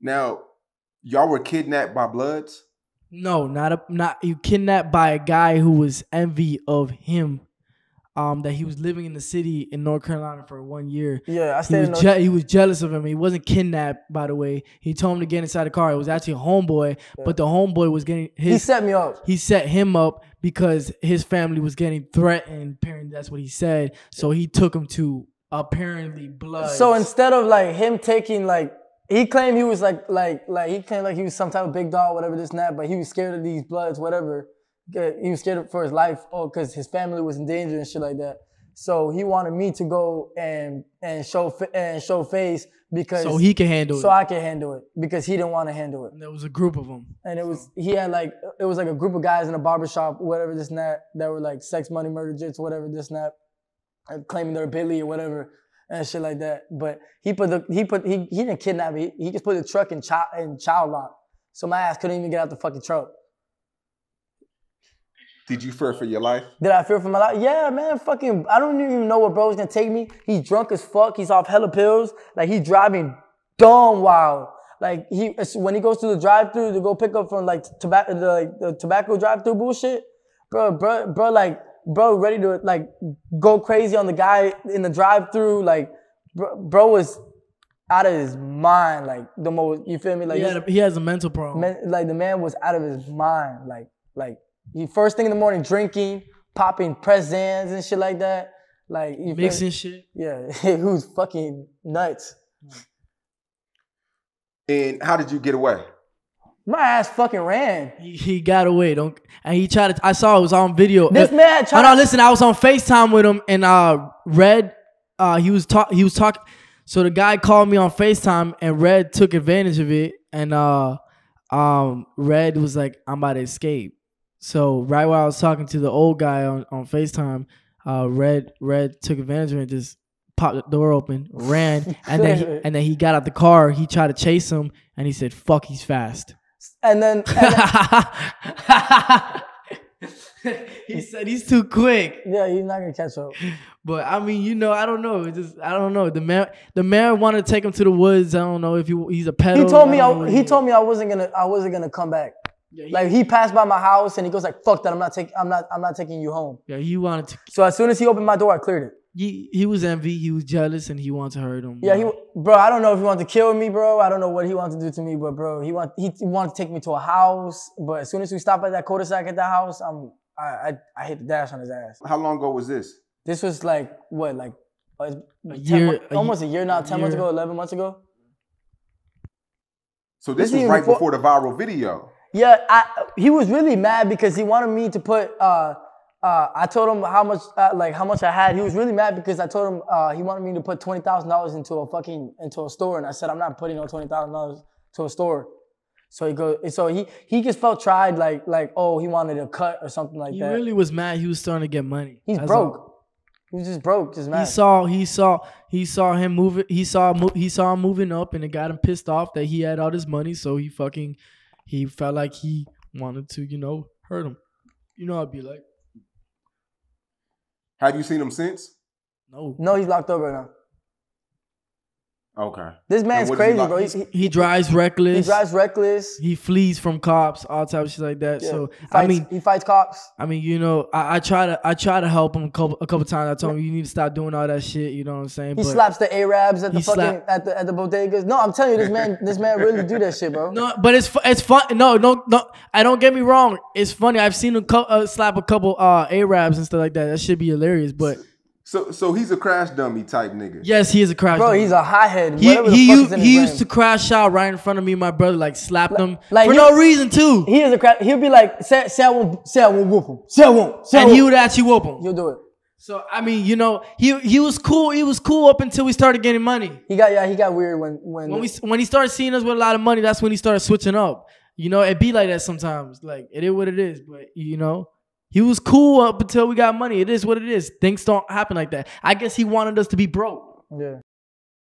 Now, y'all were kidnapped by Bloods. No, not a not you kidnapped by a guy who was envy of him. Um, that he was living in the city in North Carolina for one year. Yeah, I He stayed in was, North- je- he was jealous of him. He wasn't kidnapped, by the way. He told him to get inside the car. It was actually a homeboy, but the homeboy was getting his. He set me up. He set him up because his family was getting threatened. Apparently, that's what he said. So he took him to apparently blood. So instead of like him taking like he claimed he was like like like he claimed like he was some type of big dog, whatever this and that, but he was scared of these bloods, whatever. He was scared for his life, oh, because his family was in danger and shit like that. So he wanted me to go and and show and show face because so he can handle it. so it. I can handle it because he didn't want to handle it. there was a group of them. And it was he had like it was like a group of guys in a barbershop, whatever this and that, that were like sex money murder jits, whatever this and that, claiming they're Billy or whatever and shit like that. But he put the he put he he didn't kidnap me. He, he just put the truck in child in child lock. So my ass couldn't even get out the fucking truck. Did you fear for your life? Did I fear for my life? Yeah, man. Fucking, I don't even know where bro's gonna take me. He's drunk as fuck. He's off hella pills. Like he's driving dumb wild. Like he it's- when he goes to the drive-through to go pick up from like tobacco the, like, the tobacco drive-through bullshit, bro, bro, bro, like bro, ready to like go crazy on the guy in the drive-through. Like bro, bro was out of his mind. Like the most, you feel me? Like He, had a, he has a mental problem. man, like the man was out of his mind. Like, like he first thing in the morning drinking, popping presents and shit like that. Like you feel- Mixing shit. Yeah, who's fucking nuts. And how did you get away? My ass fucking ran. He, he got away. Don't and he tried to. I saw it was on video. This Uh, man tried. Hold on, listen. I was on Facetime with him, and uh, Red, uh, he was talk. He was talking. So the guy called me on Facetime, and Red took advantage of it, and uh, um, Red was like, "I'm about to escape." So right while I was talking to the old guy on on Facetime, uh, Red Red took advantage of it, and just popped the door open, ran, and then he, and then he got out the car. He tried to chase him, and he said, "Fuck, he's fast." and then, and then he said he's too quick. yeah, he's not gonna catch up. But I mean, you know, I don't know. It just I don't know. The man, the man wanted to take him to the woods. I don't know if he, he's a pedo. He told me. I he told me I wasn't gonna. I wasn't gonna come back. Yeah, he, Like he passed by my house and he goes like, "Fuck that! I'm not taking. I'm not. I'm not taking you home." yeah, he wanted to. So as soon as he opened my door, I cleared it. He, he was envy. He was jealous, and he wanted to hurt him. Yeah, he, bro. I don't know if he wanted to kill me, bro. I don't know what he wanted to do to me, but bro, he want he wanted to take me to a house. But as soon as we stopped at that cul-de-sac at that house, I'm I I, I hit the dash on his ass. How long ago was this? This was like what, like uh, A year- mo- a almost a year now, a ten months ago, eleven months ago. So this This was right before- before the viral video. Yeah, I, he was really mad because he wanted me to put. Uh, uh, I told him how much, uh, like how much I had. He was really mad because I told him uh, he wanted me to put twenty thousand dollars into a fucking into a store, and I said I'm not putting no twenty thousand dollars to a store. So he go, so he he just felt tried, like like oh he wanted a cut or something like he that. He really was mad. He was starting to get money. He's That's broke. all. He was just broke, just mad. He saw he saw he saw him moving. He saw he saw him moving up, and it got him pissed off that he had all this money. So he fucking he felt like he wanted to you know hurt him. You know I'd be like Have you seen him since? no. no, he's locked up right now. Okay. This man's what he crazy, like- bro. He's, he, He drives reckless. he drives reckless. he flees from cops, all type of shit like that. Yeah. So fights, I mean, he fights cops. I mean, you know, I, I try to I try to help him a couple a couple times. I told him you need to stop doing all that shit. You know what I'm saying? He But- slaps the Arabs at the fucking slap- at the at the bodegas. No, I'm telling you, this man, this man really do that shit, bro. No, but it's fu- it's fun. No, no, no. I don't get me wrong. It's funny. I've seen him co- uh, slap a couple uh, Arabs and stuff like that. That should be hilarious. But So so he's a crash dummy type nigga. yes, he is a crash. Bro, dummy. he's a hothead. he Whatever the he fuck used, is he used to crash out right in front of me. and My brother like slapped him like for he- no reason too. He is a crash. He'll be like, say, say I won't, say I won't whoop him. Say I won't. Say I and he won't. would actually whoop him. He'll do it. So I mean, you know, he he was cool. He was cool up until we started getting money. He got yeah. He got weird when when. When we when he started seeing us with a lot of money, that's when he started switching up. You know, it be like that sometimes. Like it is what it is. But you know, he was cool up until we got money. It is what it is. Things don't happen like that. I guess he wanted us to be broke. yeah.